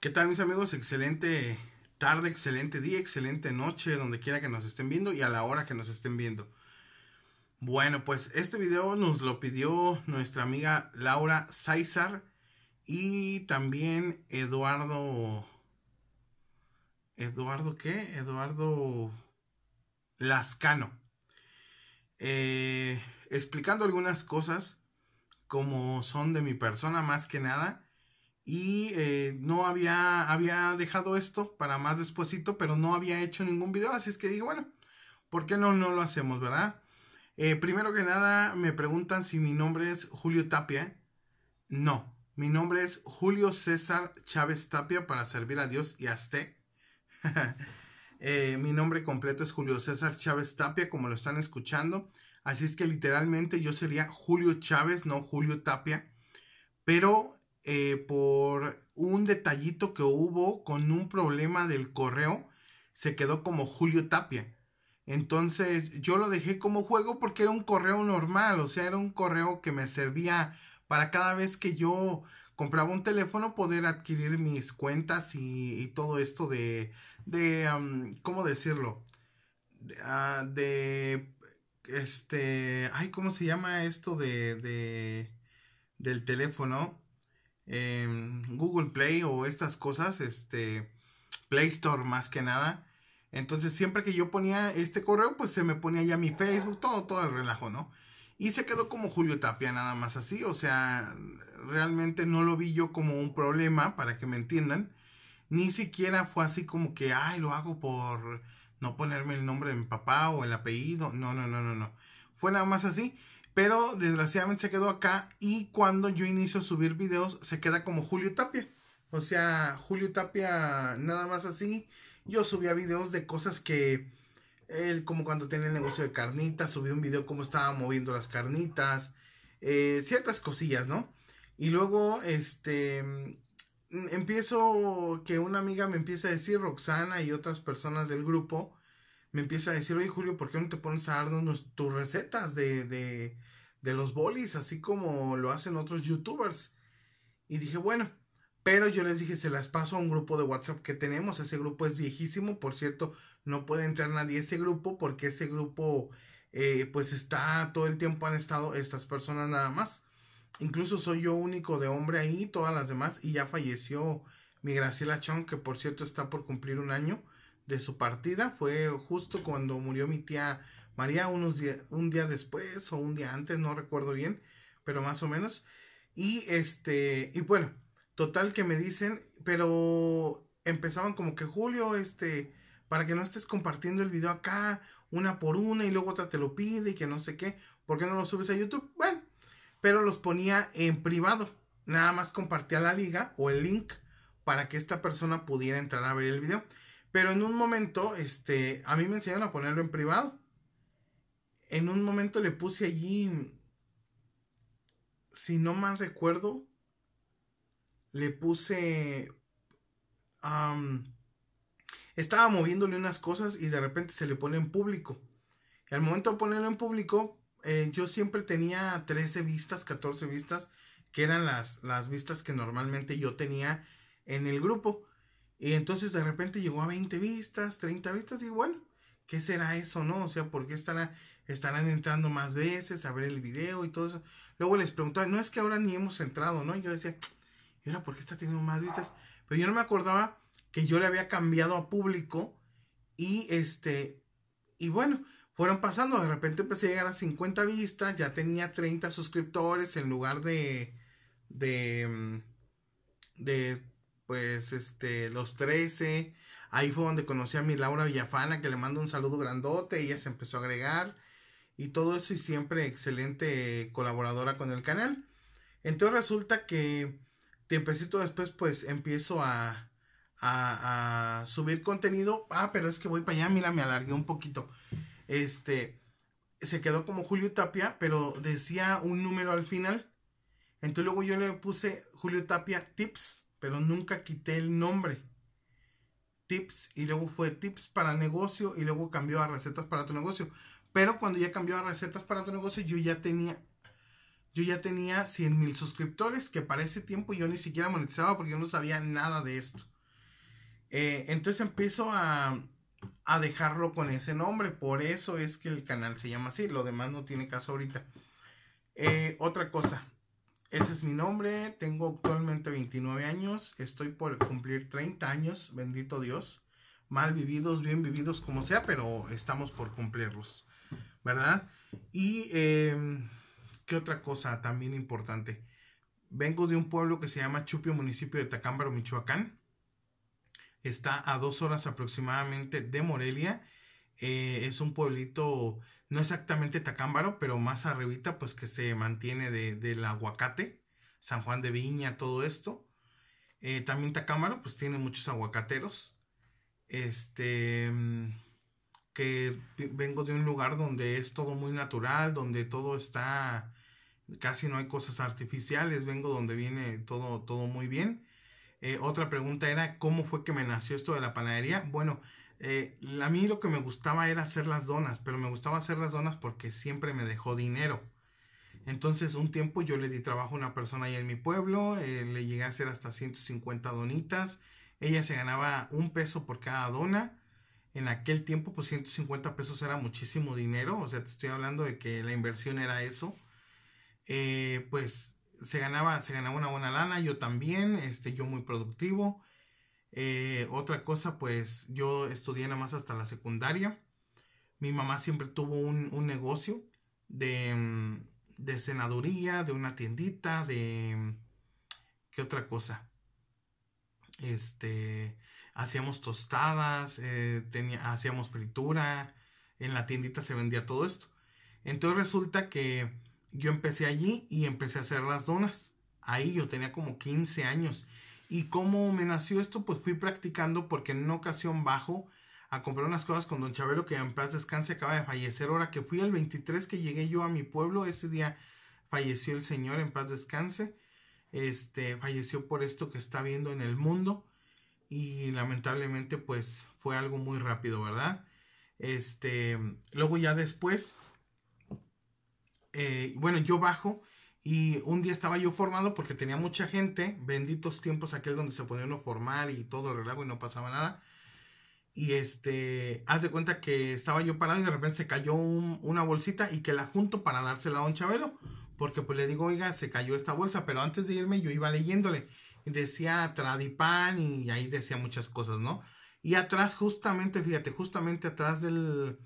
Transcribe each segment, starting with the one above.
¿Qué tal mis amigos? Excelente tarde, excelente día, excelente noche, donde quiera que nos estén viendo y a la hora que nos estén viendo. Bueno, pues este video nos lo pidió nuestra amiga Laura César y también Eduardo... ¿Eduardo qué? Eduardo Lascano. Eh, explicando algunas cosas como son de mi persona más que nada y eh, no había, había dejado esto para más despuesito, pero no había hecho ningún video, así es que digo, bueno, ¿por qué no, no lo hacemos, verdad? Eh, primero que nada, me preguntan si mi nombre es Julio Tapia. No, mi nombre es Julio César Chávez Tapia para servir a Dios y a usted. Eh, mi nombre completo es Julio César Chávez Tapia, como lo están escuchando. Así es que literalmente yo sería Julio Chávez, no Julio Tapia. Pero eh, por un detallito que hubo con un problema del correo, se quedó como Julio Tapia. Entonces yo lo dejé como juego porque era un correo normal, o sea, era un correo que me servía para cada vez que yo compraba un teléfono poder adquirir mis cuentas y, todo esto de, de ¿cómo decirlo? Ah, de, este, ay, ¿cómo se llama esto de, de, del teléfono? Google Play o estas cosas, este, Play Store más que nada. Entonces siempre que yo ponía este correo, pues se me ponía ya mi Facebook, todo, todo el relajo, ¿no? Y se quedó como Julio Tapia, nada más así. O sea, realmente no lo vi yo como un problema, para que me entiendan. Ni siquiera fue así como que, ay, lo hago por no ponerme el nombre de mi papá o el apellido. No, no, no, no, no. Fue nada más así. Pero desgraciadamente se quedó acá y cuando yo inicio a subir videos se queda como Julio Tapia. O sea, Julio Tapia nada más así. Yo subía videos de cosas que él, como cuando tenía el negocio de carnitas, subí un video cómo estaba moviendo las carnitas, eh, ciertas cosillas, ¿no? Y luego, este, empiezo que una amiga me empieza a decir, Roxana y otras personas del grupo, me empieza a decir, oye Julio, ¿por qué no te pones a darnos tus recetas de, de, de los bolis, así como lo hacen otros youtubers? Y dije, bueno, pero yo les dije, se las paso a un grupo de WhatsApp que tenemos. Ese grupo es viejísimo, por cierto, no puede entrar nadie ese grupo porque ese grupo, eh, pues está, todo el tiempo han estado estas personas nada más. Incluso soy yo único de hombre ahí, todas las demás, y ya falleció mi Graciela Chong, que por cierto está por cumplir un año de su partida. Fue justo cuando murió mi tía María, unos un día después o un día antes, no recuerdo bien, pero más o menos. Y este, y bueno, total que me dicen, pero empezaban como que Julio, este, para que no estés compartiendo el video acá, una por una, y luego otra te lo pide y que no sé qué, ¿por qué no lo subes a YouTube? Bueno, pero los ponía en privado. Nada más compartía la liga o el link para que esta persona pudiera entrar a ver el video. Pero en un momento, este, a mí me enseñaron a ponerlo en privado. En un momento le puse allí, si no mal recuerdo, le puse, estaba moviéndole unas cosas y de repente se le pone en público. Y al momento de ponerlo en público, eh, yo siempre tenía 13 vistas, 14 vistas, que eran las, las vistas que normalmente yo tenía en el grupo. Y entonces de repente llegó a 20 vistas, 30 vistas, y bueno, ¿qué será eso, no? O sea, ¿por qué estarán, estarán entrando más veces a ver el video y todo eso? Luego les preguntaba, no es que ahora ni hemos entrado, ¿no? Y yo decía, ¿y ahora por qué está teniendo más vistas? Pero yo no me acordaba que yo le había cambiado a público y este, y bueno, fueron pasando, de repente empecé a llegar a 50 vistas, ya tenía 30 suscriptores en lugar de, de, mm, de pues este, los 13. Ahí fue donde conocí a mi Laura Villafana, que le mando un saludo grandote, ella se empezó a agregar y todo eso y siempre excelente colaboradora con el canal. Entonces resulta que tiempecito después pues empiezo a, a, subir contenido. Ah, pero es que voy para allá, mira, me alargué un poquito. Este, se quedó como Julio Tapia, pero decía un número al final. Entonces luego yo le puse Julio Tapia Tips pero nunca quité el nombre. Tips y luego fue tips para negocio y luego cambió a recetas para tu negocio. Pero cuando ya cambió a recetas para tu negocio, yo ya tenía, yo ya tenía 100 mil suscriptores, que para ese tiempo yo ni siquiera monetizaba porque yo no sabía nada de esto. Eh, entonces empiezo a, a dejarlo con ese nombre, por eso es que el canal se llama así, lo demás no tiene caso ahorita. Eh, otra cosa, ese es mi nombre, tengo actualmente 29 años, estoy por cumplir 30 años, bendito Dios. Mal vividos, bien vividos, como sea, pero estamos por cumplirlos, ¿verdad? Y, em, ¿qué otra cosa también importante? Vengo de un pueblo que se llama Chupio, municipio de Tacámbaro, Michoacán. Está a dos horas aproximadamente de Morelia. Eh, es un pueblito no exactamente Tacámbaro, pero más arribita, pues que se mantiene de, del aguacate, San Juan de Viña, todo esto. Eh, también Tacámbaro, pues tiene muchos aguacateros. Este, mm, que vengo de un lugar donde es todo muy natural, donde todo está, casi no hay cosas artificiales, vengo donde viene todo, todo muy bien. Eh, otra pregunta era, ¿cómo fue que me nació esto de la panadería? Bueno, eh, a mí lo que me gustaba era hacer las donas, pero me gustaba hacer las donas porque siempre me dejó dinero. Entonces un tiempo yo le di trabajo a una persona ahí en mi pueblo, eh, le llegué a hacer hasta 150 donitas, ella se ganaba un peso por cada dona. En aquel tiempo pues 150 pesos era muchísimo dinero, o sea, te estoy hablando de que la inversión era eso. Eh, pues se ganaba, se ganaba una buena lana, yo también, este, yo muy productivo. Eh, otra cosa, pues yo estudié nada más hasta la secundaria. Mi mamá siempre tuvo un, negocio de, mm, de senaduría, de una tiendita, de... Mm, ¿Qué otra cosa? Este, hacíamos tostadas, eh, tenía, hacíamos fritura, en la tiendita se vendía todo esto. Entonces resulta que yo empecé allí y empecé a hacer las donas. Ahí yo tenía como 15 años ¿Y cómo me nació esto? Pues fui practicando porque en una ocasión bajo a comprar unas cosas con don Chabelo que en paz descanse acaba de fallecer. Ahora que fui el 23 que llegué yo a mi pueblo, ese día falleció el señor en paz descanse. Este falleció por esto que está viendo en el mundo y lamentablemente pues fue algo muy rápido, ¿verdad? Este, luego ya después, eh, bueno, yo bajo y un día estaba yo formado porque tenía mucha gente, benditos tiempos aquel donde se ponía uno formal y todo el relajo y no pasaba nada. Y este, haz de cuenta que estaba yo parado y de repente se cayó una bolsita y que la junto para dársela a don Chabelo. Porque pues le digo, oiga, se cayó esta bolsa, pero antes de irme yo iba leyéndole. Decía Tradipan y ahí decía muchas cosas, ¿no? Y atrás, justamente, fíjate, justamente atrás del,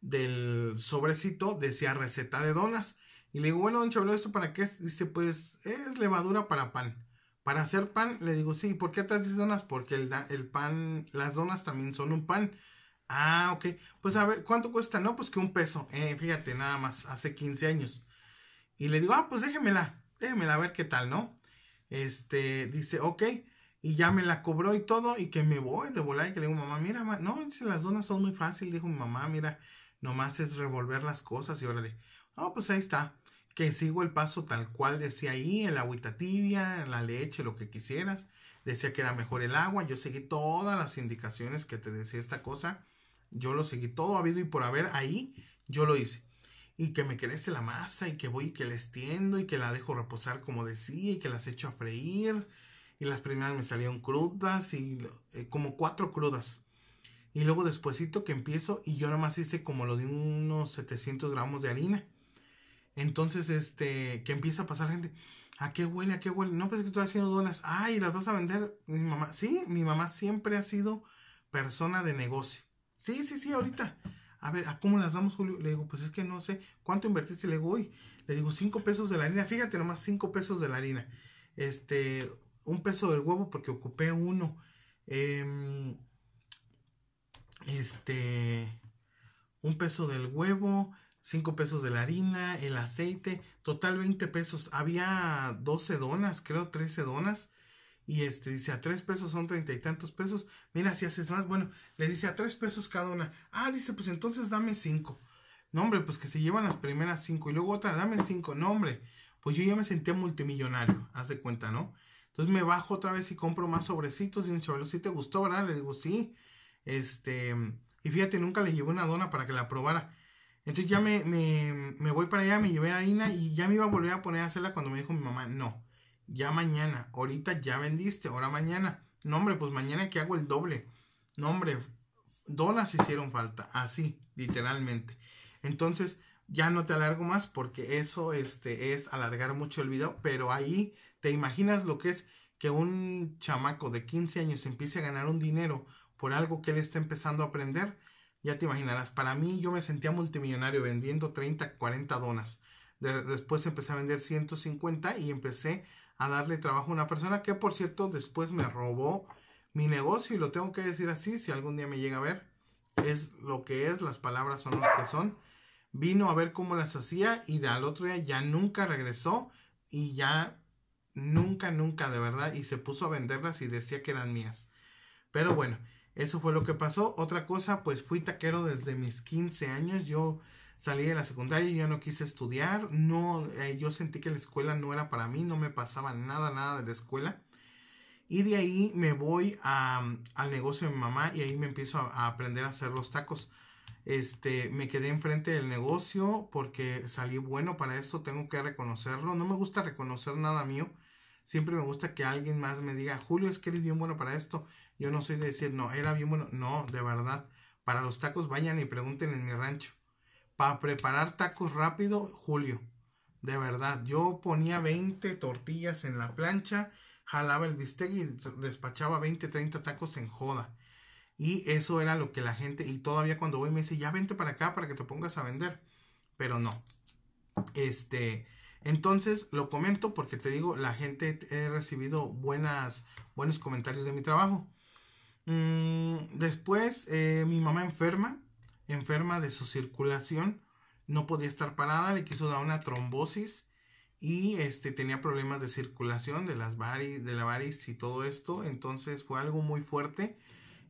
del sobrecito decía receta de donas. Y le digo, bueno, don ¿esto para qué es? Dice, pues es levadura para pan. Para hacer pan, le digo, sí, ¿por qué atrás dice donas? Porque el, el pan, las donas también son un pan. Ah, ok. Pues a ver, ¿cuánto cuesta? No, pues que un peso. Eh, fíjate, nada más, hace 15 años. Y le digo, ah, pues déjemela, déjemela a ver qué tal, ¿no? Este, dice, ok. Y ya me la cobró y todo, y que me voy de volar y que le digo, mamá, mira, no, dice, las donas son muy fácil, dijo mi mamá, mira, nomás es revolver las cosas y órale. Ah, pues ahí está que sigo el paso tal cual decía ahí, el agüita tibia, la leche, lo que quisieras. Decía que era mejor el agua. Yo seguí todas las indicaciones que te decía esta cosa. Yo lo seguí todo habido y por haber ahí, yo lo hice. Y que me crece la masa y que voy y que la extiendo y que la dejo reposar como decía y que las echo a freír. Y las primeras me salieron crudas y eh, como cuatro crudas. Y luego despuesito que empiezo y yo nomás hice como lo de unos 700 gramos de harina entonces, este, que empieza a pasar gente. ¿A qué huele? ¿A qué huele? No, pues que estoy haciendo donas. Ay, ¿las vas a vender? Mi mamá. Sí, mi mamá siempre ha sido persona de negocio. Sí, sí, sí, ahorita. A ver, ¿a cómo las damos, Julio? Le digo, pues es que no sé. ¿Cuánto invertiste? Le digo, uy, le digo, cinco pesos de la harina. Fíjate nomás, cinco pesos de la harina. Este, un peso del huevo porque ocupé uno. Em, este, un peso del huevo. 5 pesos de la harina, el aceite, total 20 pesos. Había 12 donas, creo 13 donas. Y este dice a 3 pesos son treinta y tantos pesos. Mira, si haces más, bueno, le dice a 3 pesos cada una. Ah, dice, pues entonces dame 5. No, hombre, pues que se llevan las primeras 5. Y luego otra, dame 5. No, hombre, pues yo ya me sentía multimillonario. Haz de cuenta, ¿no? Entonces me bajo otra vez y compro más sobrecitos. Y un chaval, ¿sí te gustó, verdad? Le digo, sí. Este, y fíjate, nunca le llevé una dona para que la probara. Entonces ya me, me, me, voy para allá, me llevé harina y ya me iba a volver a poner a hacerla cuando me dijo mi mamá, no, ya mañana, ahorita ya vendiste, ahora mañana. No, hombre, pues mañana que hago el doble. No, hombre, donas hicieron falta, así, literalmente. Entonces, ya no te alargo más porque eso este, es alargar mucho el video, pero ahí te imaginas lo que es que un chamaco de 15 años empiece a ganar un dinero por algo que él está empezando a aprender. Ya te imaginarás, para mí yo me sentía multimillonario vendiendo 30, 40 donas. después empecé a vender 150 y empecé a darle trabajo a una persona que por cierto después me robó mi negocio y lo tengo que decir así, si algún día me llega a ver, es lo que es, las palabras son los que son. Vino a ver cómo las hacía y al otro día ya nunca regresó y ya nunca, nunca de verdad y se puso a venderlas y decía que eran mías. Pero bueno, eso fue lo que pasó. Otra cosa, pues fui taquero desde mis 15 años. Yo salí de la secundaria y ya no quise estudiar. No, eh, yo sentí que la escuela no era para mí, no me pasaba nada, nada de la escuela. Y de ahí me voy al negocio de mi mamá y ahí me empiezo a, aprender a hacer los tacos. Este, me quedé enfrente del negocio porque salí bueno para esto, tengo que reconocerlo. No me gusta reconocer nada mío. Siempre me gusta que alguien más me diga, Julio, es que eres bien bueno para esto. Yo no soy de decir, no, era bien bueno. No, de verdad. Para los tacos vayan y pregunten en mi rancho. Para preparar tacos rápido, Julio. De verdad. Yo ponía 20 tortillas en la plancha jalaba el bistec y despachaba 20, 30 tacos en joda. Y eso era lo que la gente, y todavía cuando voy me dice, ya vente para acá para que te pongas a vender. Pero no. Este, entonces lo comento porque te digo, la gente he recibido buenas, buenos comentarios de mi trabajo. Mm, después, eh, mi mamá enferma, enferma de su circulación, no podía estar parada, le quiso dar una trombosis y este tenía problemas de circulación de las varis, de la varis y todo esto, entonces fue algo muy fuerte.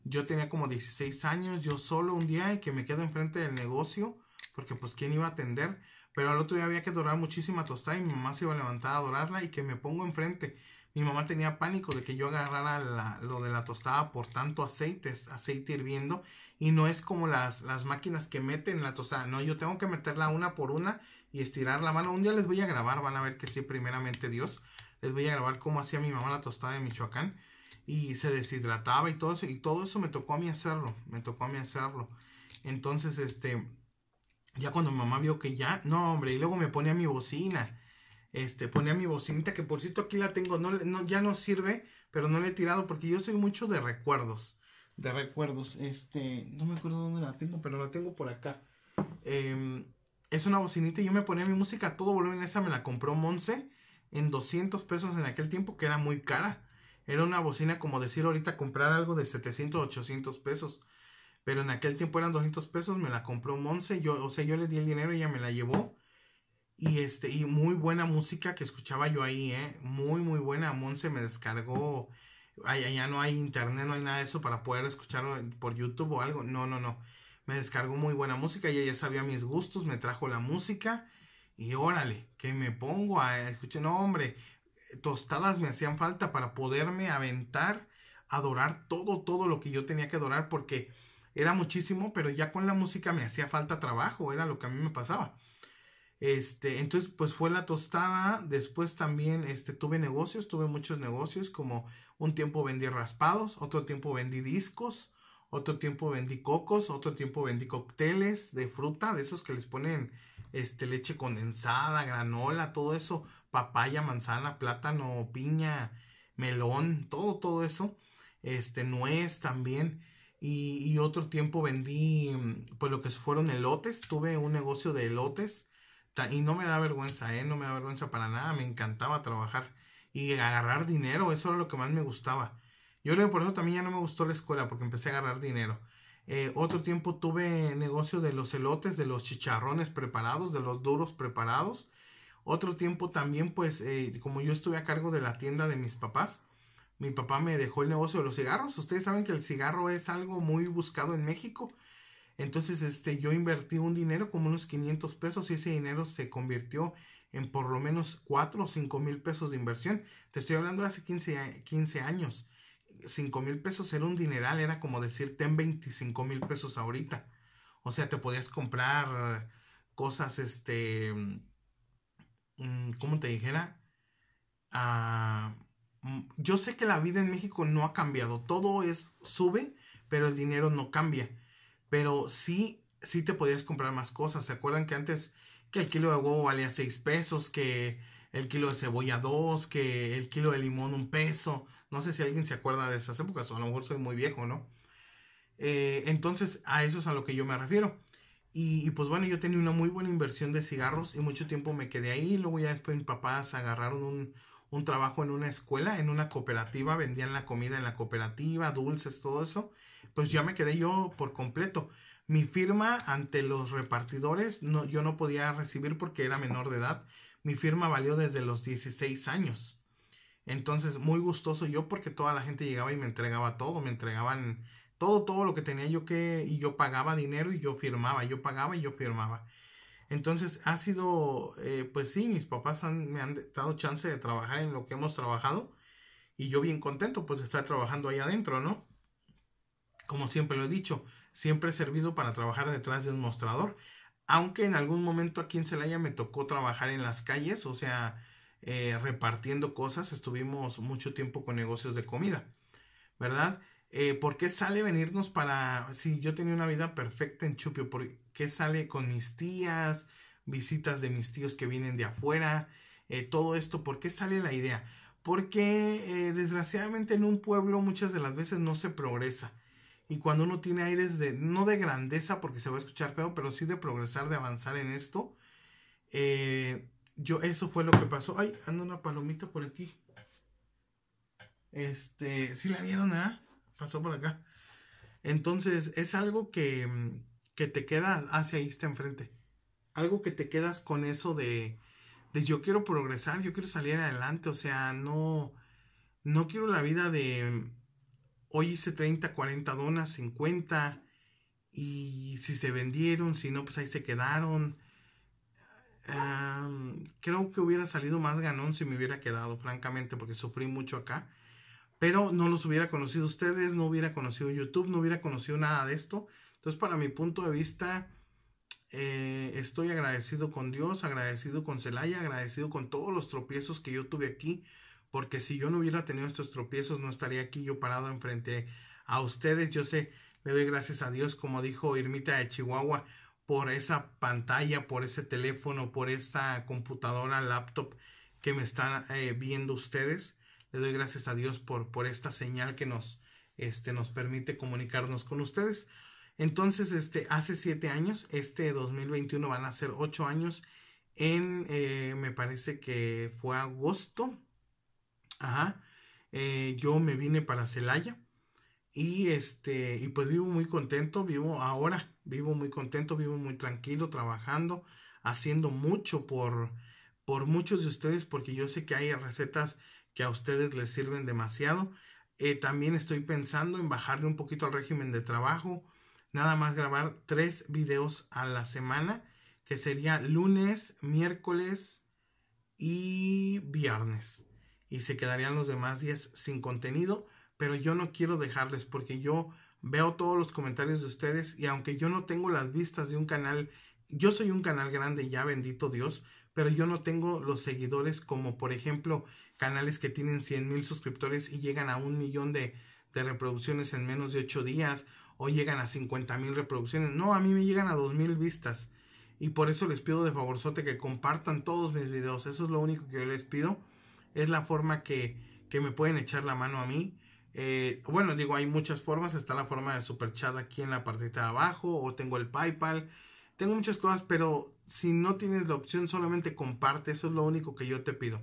Yo tenía como 16 años, yo solo un día y que me quedo enfrente del negocio, porque pues quién iba a atender, pero al otro día había que dorar muchísima tostada y mi mamá se iba a levantar a dorarla y que me pongo enfrente. Mi mamá tenía pánico de que yo agarrara lo de la tostada por tanto aceite, aceite hirviendo, y no es como las, las máquinas que meten la tostada, no, yo tengo que meterla una por una y estirar la mano. Un día les voy a grabar, van a ver que sí, primeramente Dios. Les voy a grabar cómo hacía mi mamá la tostada de Michoacán. Y se deshidrataba y todo eso. Y todo eso me tocó a mí hacerlo. Me tocó a mí hacerlo. Entonces, este, ya cuando mi mamá vio que ya, no, hombre, y luego me ponía mi bocina. Este, ponía mi bocinita, que por cierto aquí la tengo, no, no, ya no sirve, pero no la he tirado porque yo soy mucho de recuerdos. De recuerdos, este, no me acuerdo dónde la tengo, pero la tengo por acá. Eh, es una bocinita y yo me ponía mi música todo volumen. Esa me la compró Monse en 200 pesos en aquel tiempo, que era muy cara. Era una bocina como decir ahorita comprar algo de 700, 800 pesos. Pero en aquel tiempo eran 200 pesos, me la compró Monse. Yo, o sea, yo le di el dinero y ella me la llevó. Y este, y muy buena música que escuchaba yo ahí, eh. Muy, muy buena. Monse me descargó. Allá no hay internet, no hay nada de eso para poder escucharlo por YouTube o algo. No, no, no me descargó muy buena música, ella ya sabía mis gustos, me trajo la música y órale, que me pongo a escuchar, no hombre, tostadas me hacían falta para poderme aventar, adorar todo, todo lo que yo tenía que adorar porque era muchísimo, pero ya con la música me hacía falta trabajo, era lo que a mí me pasaba. Este, entonces pues fue la tostada, después también este tuve negocios, tuve muchos negocios, como un tiempo vendí raspados, otro tiempo vendí discos, otro tiempo vendí cocos, otro tiempo vendí cócteles de fruta, de esos que les ponen este, leche condensada, granola, todo eso, papaya, manzana, plátano, piña, melón, todo, todo eso, este, nuez también. Y, y otro tiempo vendí, pues lo que fueron elotes, tuve un negocio de elotes y no me da vergüenza, ¿eh? no me da vergüenza para nada, me encantaba trabajar y agarrar dinero, eso era lo que más me gustaba. Yo creo que por eso también ya no me gustó la escuela, porque empecé a agarrar dinero. Eh, otro tiempo tuve negocio de los elotes, de los chicharrones preparados, de los duros preparados. Otro tiempo también, pues, eh, como yo estuve a cargo de la tienda de mis papás, mi papá me dejó el negocio de los cigarros. Ustedes saben que el cigarro es algo muy buscado en México. Entonces, este, yo invertí un dinero como unos 500 pesos y ese dinero se convirtió en por lo menos 4 o 5 mil pesos de inversión. Te estoy hablando de hace 15, 15 años. 5 mil pesos era un dineral, era como decir, ten 25 mil pesos ahorita. O sea, te podías comprar cosas, este, mm, ¿cómo te dijera? Ah, mm, yo sé que la vida en México no ha cambiado, todo es sube, pero el dinero no cambia. Pero sí, sí te podías comprar más cosas. ¿Se acuerdan que antes que el kilo de huevo valía 6 pesos, que el kilo de cebolla 2, que el kilo de limón un peso? No sé si alguien se acuerda de esas épocas, o a lo mejor soy muy viejo, ¿no? Eh, entonces, a eso es a lo que yo me refiero. Y, pues bueno, yo tenía una muy buena inversión de cigarros y mucho tiempo me quedé ahí. Luego ya después mis papás agarraron un, un trabajo en una escuela, en una cooperativa, vendían la comida en la cooperativa, dulces, todo eso. Pues ya me quedé yo por completo. Mi firma ante los repartidores, no, yo no podía recibir porque era menor de edad. Mi firma valió desde los 16 años. Entonces, muy gustoso yo porque toda la gente llegaba y me entregaba todo, me entregaban todo, todo lo que tenía yo que, y yo pagaba dinero y yo firmaba, yo pagaba y yo firmaba. Entonces, ha sido, eh, pues sí, mis papás me han dado chance de trabajar en lo que hemos trabajado y yo bien contento pues de estar trabajando ahí adentro, ¿no? Como siempre lo he dicho, siempre he servido para trabajar detrás de un mostrador. Aunque en algún momento aquí en Celaya me tocó trabajar en las calles, o sea, eh, repartiendo cosas. Estuvimos mucho tiempo con negocios de comida, ¿verdad? Eh, ¿Por qué sale venirnos para... Si yo tenía una vida perfecta en Chupio, ¿por qué sale con mis tías, visitas de mis tíos que vienen de afuera? Eh, todo esto, ¿por qué sale la idea? Porque desgraciadamente en un pueblo muchas de las veces no se progresa y cuando uno tiene aires de, no de grandeza porque se va a escuchar feo, pero sí de progresar, de avanzar en esto, eh, yo, eso fue lo que pasó. Ay, anda una palomita por aquí. Este, ¿sí la vieron, ah? Pasó por acá. Entonces, es algo que, que te queda, hacia ahí está enfrente. Algo que te quedas con eso de, de yo quiero progresar, yo quiero salir adelante, o sea, no, no quiero la vida de, Hoy hice 30, 40 donas, 50. Y si se vendieron, si no, pues ahí se quedaron. creo que hubiera salido más ganón si me hubiera quedado, francamente, porque sufrí mucho acá. Pero no los hubiera conocido ustedes, no hubiera conocido YouTube, no hubiera conocido nada de esto. Entonces, para mi punto de vista, eh, estoy agradecido con Dios, agradecido con Celaya, agradecido con todos los tropiezos que yo tuve aquí porque si yo no hubiera tenido estos tropiezos, no estaría aquí yo parado enfrente a ustedes. Yo sé, le doy gracias a Dios, como dijo Irmita de Chihuahua, por esa pantalla, por ese teléfono, por esa computadora, laptop que me están eh, viendo ustedes. Le doy gracias a Dios por, por esta señal que nos, este, nos permite comunicarnos con ustedes. Entonces, este, hace siete años, este 2021 van a ser ocho años en, eh, me parece que fue agosto, Ajá. Eh, yo me vine para Celaya y este y pues vivo muy contento, vivo ahora, vivo muy contento, vivo muy tranquilo, trabajando, haciendo mucho por por muchos de ustedes porque yo sé que hay recetas que a ustedes les sirven demasiado. Eh, también estoy pensando en bajarle un poquito al régimen de trabajo, nada más grabar tres videos a la semana, que sería lunes, miércoles y viernes y se quedarían los demás días sin contenido, pero yo no quiero dejarles porque yo veo todos los comentarios de ustedes y aunque yo no tengo las vistas de un canal, yo soy un canal grande ya, bendito Dios, pero yo no tengo los seguidores como por ejemplo canales que tienen 100 mil suscriptores y llegan a un millón de, de reproducciones en menos de 8 días o llegan a 50 mil reproducciones. No, a mí me llegan a 2 mil vistas y por eso les pido de favorzote que compartan todos mis videos. Eso es lo único que yo les pido es la forma que, me pueden echar la mano a mí. Eh, bueno, digo, hay muchas formas. Está la forma de super chat aquí en la partita de abajo. O tengo el PayPal. Tengo muchas cosas, pero si no tienes la opción, solamente comparte. Eso es lo único que yo te pido.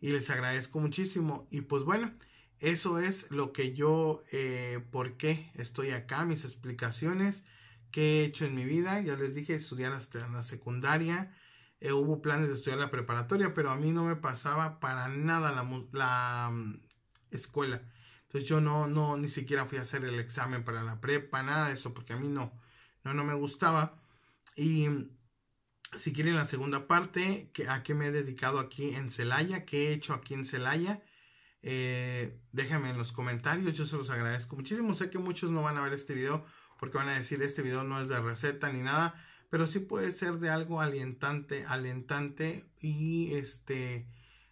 Y les agradezco muchísimo. Y pues bueno, eso es lo que yo, eh, por qué estoy acá, mis explicaciones, qué he hecho en mi vida. Ya les dije, estudiar hasta la secundaria. Eh, hubo planes de estudiar la preparatoria, pero a mí no me pasaba para nada la, la mm, escuela. Entonces yo no, no, ni siquiera fui a hacer el examen para la prepa, nada de eso, porque a mí no, no, no me gustaba. Y si quieren la segunda parte, que, a qué me he dedicado aquí en Celaya, qué he hecho aquí en Celaya, eh, déjenme en los comentarios, yo se los agradezco muchísimo. Sé que muchos no van a ver este video porque van a decir este video no es de receta ni nada, pero sí puede ser de algo alentante, alentante y este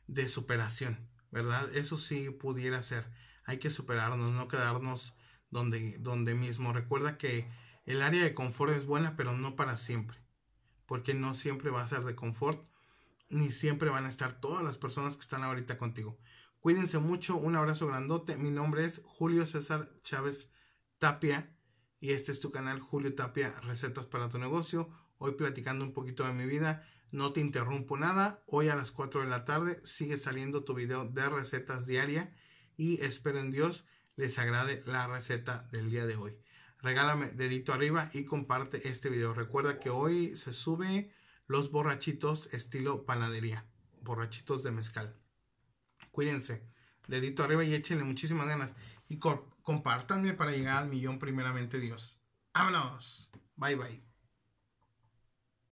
de superación, ¿verdad? Eso sí pudiera ser. Hay que superarnos, no quedarnos donde, donde mismo. Recuerda que el área de confort es buena, pero no para siempre, porque no siempre va a ser de confort, ni siempre van a estar todas las personas que están ahorita contigo. Cuídense mucho, un abrazo grandote. Mi nombre es Julio César Chávez Tapia y este es tu canal Julio Tapia Recetas para tu negocio. Hoy platicando un poquito de mi vida. No te interrumpo nada. Hoy a las 4 de la tarde sigue saliendo tu video de recetas diaria y espero en Dios les agrade la receta del día de hoy. Regálame dedito arriba y comparte este video. Recuerda que hoy se sube los borrachitos estilo panadería. Borrachitos de mezcal. Cuídense. Dedito arriba y échenle muchísimas ganas. Y compártanme para llegar al millón primeramente Dios. Vámonos. Bye bye.